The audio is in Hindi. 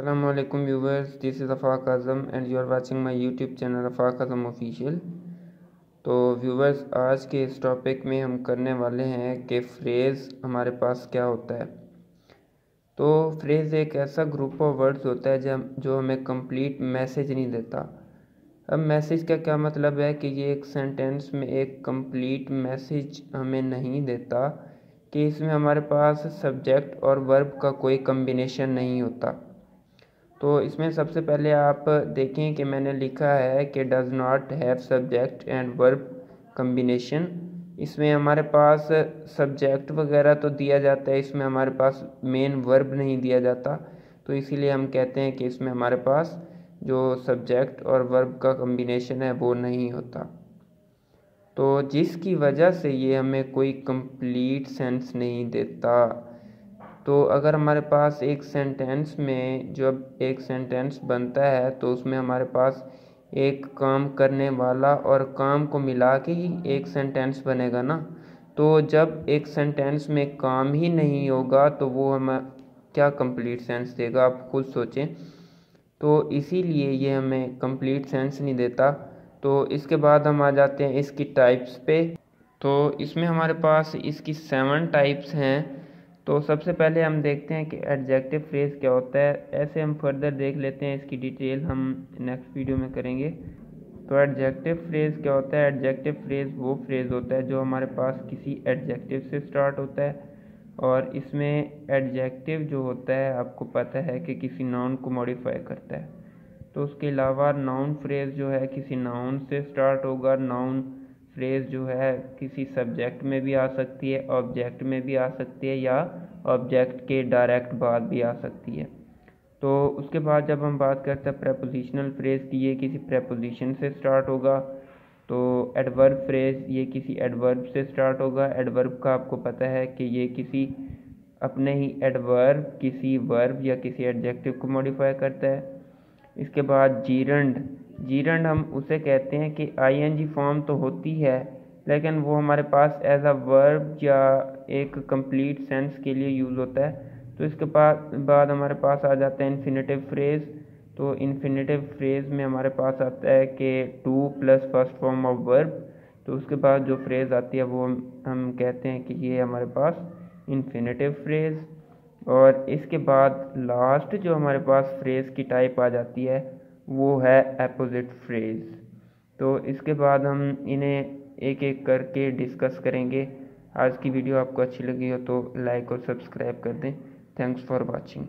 Assalamu alaikum, viewers. This is Afaq Azam and you are watching my YouTube channel Afaq Azam official. तो व्यूवर्स आज के इस टॉपिक में हम करने वाले हैं कि फ्रेज़ हमारे पास क्या होता है। तो फ्रेज़ एक ऐसा ग्रुप ऑफ़ वर्ड्स होता है जब जो हमें कंप्लीट मैसेज नहीं देता। अब मैसेज का क्या मतलब है कि ये एक सेंटेंस में एक कंप्लीट मैसेज हमें नहीं देता, कि इसमें हमारे पास सब्जेक्ट और वर्ब का कोई कम्बिनेशन नहीं होता। तो इसमें सबसे पहले आप देखें कि मैंने लिखा है कि does not have subject and verb combination इसमें हमारे पास सब्जेक्ट वगैरह तो दिया जाता है, इसमें हमारे पास मेन वर्ब नहीं दिया जाता। तो इसीलिए हम कहते हैं कि इसमें हमारे पास जो सब्जेक्ट और वर्ब का कम्बिनेशन है, वो नहीं होता। तो जिसकी वजह से ये हमें कोई कंप्लीट सेंस नहीं देता। तो अगर हमारे पास एक सेंटेंस में जब एक सेंटेंस बनता है तो उसमें हमारे पास एक काम करने वाला और काम को मिला के ही एक सेंटेंस बनेगा ना? तो जब एक सेंटेंस में काम ही नहीं होगा तो वो हमें क्या कंप्लीट सेंस देगा? आप खुद सोचें। तो इसीलिए ये हमें कंप्लीट सेंस नहीं देता। तो इसके बाद हम आ जाते हैं इसकी टाइप्स पे। तो इसमें हमारे पास इसकी सेवन टाइप्स हैं। तो सबसे पहले हम देखते हैं कि एडजेक्टिव फ्रेज़ क्या होता है। ऐसे हम फर्दर देख लेते हैं, इसकी डिटेल हम नेक्स्ट वीडियो में करेंगे। तो एडजेक्टिव फ्रेज़ क्या होता है? एडजेक्टिव फ्रेज़ वो फ्रेज़ होता है जो हमारे पास किसी एडजेक्टिव से स्टार्ट होता है। और इसमें एडजेक्टिव जो होता है, आपको पता है कि किसी नाउन को मॉडिफाई करता है। तो उसके अलावा नाउन फ्रेज़ जो है, किसी नाउन से स्टार्ट होगा। नाउन फ्रेज़ जो है, किसी सब्जेक्ट में भी आ सकती है ऑब्जेक्ट में भी आ सकती है या ऑब्जेक्ट के डायरेक्ट बाद भी आ सकती है। तो उसके बाद जब हम बात करते हैं प्रेपोजिशनल फ्रेज़ की, ये किसी प्रेपोजिशन से स्टार्ट होगा। तो एडवर्ब फ्रेज़ ये किसी एडवर्ब से स्टार्ट होगा। एडवर्ब का आपको पता है कि ये किसी अपने ही एडवर्ब किसी वर्ब या किसी एडजेक्टिव को मॉडिफाई करता है। इसके बाद जीरंड जीरंड हम उसे कहते हैं कि आईएनजी फॉर्म तो होती है, लेकिन वो हमारे पास एज अ वर्ब या एक कंप्लीट सेंस के लिए यूज़ होता है। तो इसके बाद बाद हमारे पास आ जाता है इन्फिनेटिव फ्रेज़ तो इन्फिनेटिव फ्रेज़ में हमारे पास आता है कि to plus first form of verb तो उसके बाद जो फ्रेज़ आती है, वो हम कहते हैं कि ये हमारे पास इन्फिनेटिव फ्रेज़ और इसके बाद लास्ट जो हमारे पास फ्रेज़ की टाइप आ जाती है वो है अपोजिट फ्रेज़ तो इसके बाद हम इन्हें एक एक करके डिस्कस करेंगे। आज की वीडियो आपको अच्छी लगी हो तो लाइक और सब्सक्राइब कर दें। Thanks for watching